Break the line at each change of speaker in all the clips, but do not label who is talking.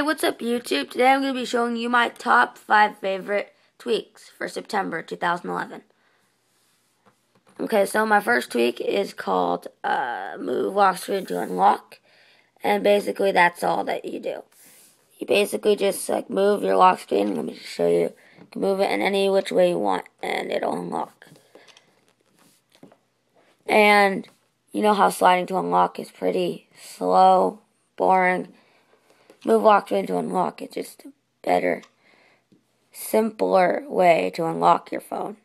Hey, what's up YouTube? Today I'm going to be showing you my top 5 favorite tweaks for September 2011. Okay, so my first tweak is called uh, Move Lock Screen to Unlock. And basically that's all that you do. You basically just like move your lock screen. Let me just show you. You can move it in any which way you want and it'll unlock. And you know how sliding to unlock is pretty slow, boring move lock screen to unlock. It's just a better, simpler way to unlock your phone.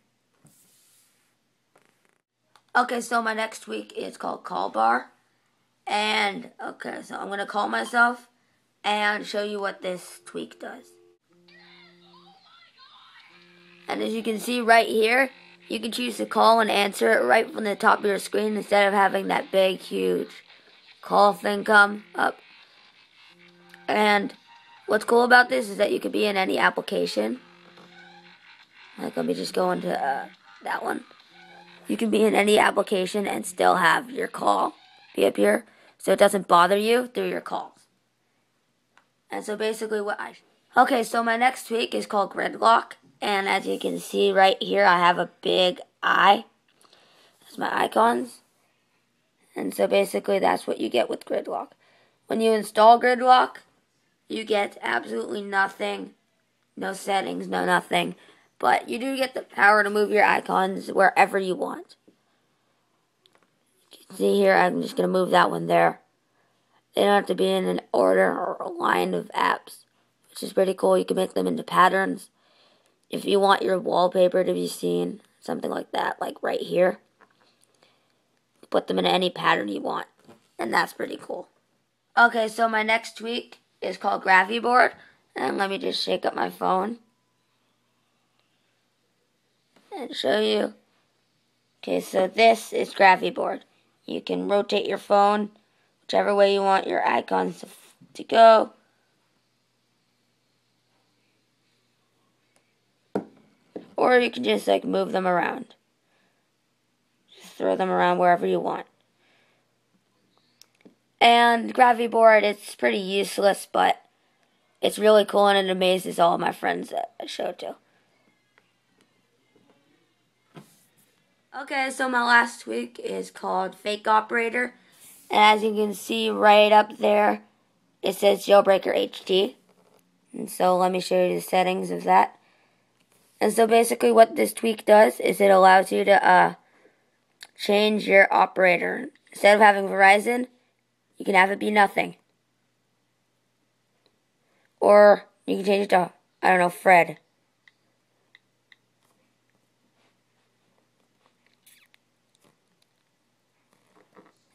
Okay, so my next tweak is called Call Bar. And, okay, so I'm going to call myself and show you what this tweak does. And as you can see right here, you can choose to call and answer it right from the top of your screen instead of having that big, huge call thing come up. And what's cool about this is that you can be in any application. Like, let me just go into uh, that one. You can be in any application and still have your call be up here. So it doesn't bother you through your calls. And so basically what I... Okay, so my next tweak is called Gridlock. And as you can see right here, I have a big eye. That's my icons. And so basically that's what you get with Gridlock. When you install Gridlock, you get absolutely nothing. No settings, no nothing. But you do get the power to move your icons wherever you want. You see here, I'm just going to move that one there. They don't have to be in an order or a line of apps, which is pretty cool. You can make them into patterns. If you want your wallpaper to be seen, something like that, like right here, put them in any pattern you want. And that's pretty cool. Okay, so my next tweak is called Gravity Board. And let me just shake up my phone and show you. Okay, so this is Gravity Board. You can rotate your phone whichever way you want your icons to, to go. Or you can just like move them around. Just throw them around wherever you want. And Gravity Board, it's pretty useless, but it's really cool and it amazes all my friends that I show to. Okay, so my last tweak is called Fake Operator. And as you can see right up there, it says Jailbreaker HD. And so let me show you the settings of that. And so basically what this tweak does is it allows you to uh, change your operator. Instead of having Verizon, you can have it be nothing. Or you can change it to, I don't know, Fred.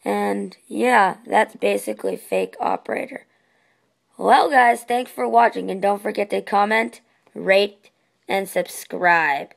And yeah, that's basically fake operator. Well, guys, thanks for watching, and don't forget to comment, rate, and subscribe.